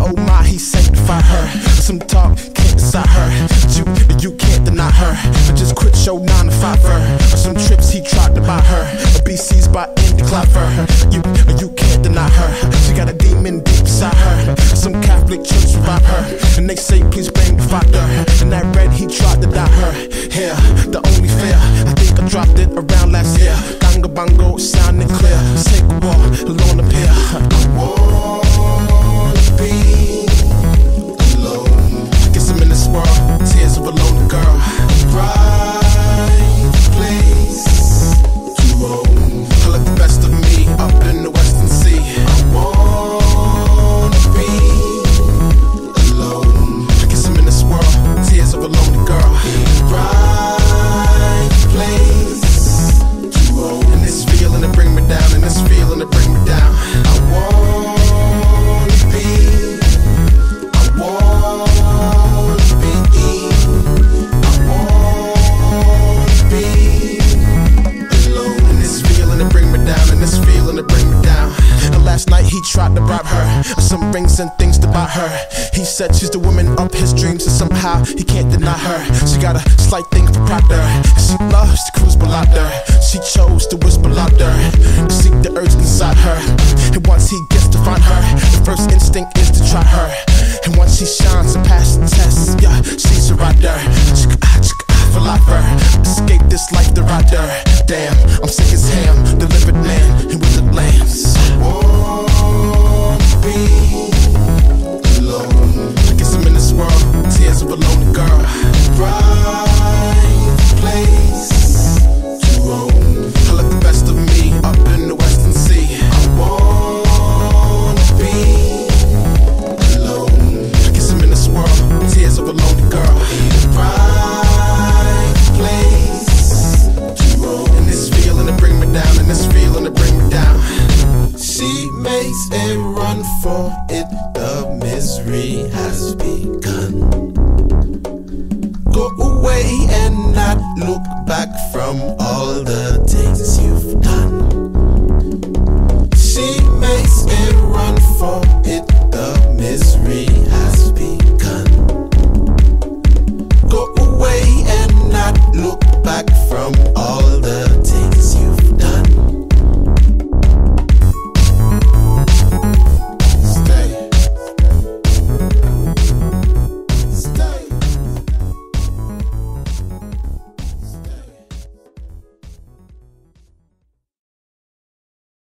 Oh my, he sanctified her. Some talk can't decide her. You, you can't deny her. I just quit show nine to five her. Some trips he tried to buy her. BC's by Andy Clapper. You, you can't deny her. She got a demon deep inside her. Some Catholic church revive her. And they say, please bang the her. And that red, he tried to die her. Yeah, the only fear. I think I dropped it around last year. Banga bongo, sounding clear. Sick war, alone appear. Whoa. He tried to bribe her, some rings and things to buy her. He said she's the woman of his dreams, and somehow he can't deny her. She got a slight thing for Proctor. She loves to cruise Balada. She chose to whisper louder, to seek the urge inside her. And once he gets to find her, the first instinct is to try her. And once she shines and passes the test, yeah, she's a rider. Chicka-ah, chicka-ah, For lifer, escape this life, the rider. Damn, I'm sick as ham, you to bring me down. She makes a run for it, the misery has begun. Go away and not look back from all the days. you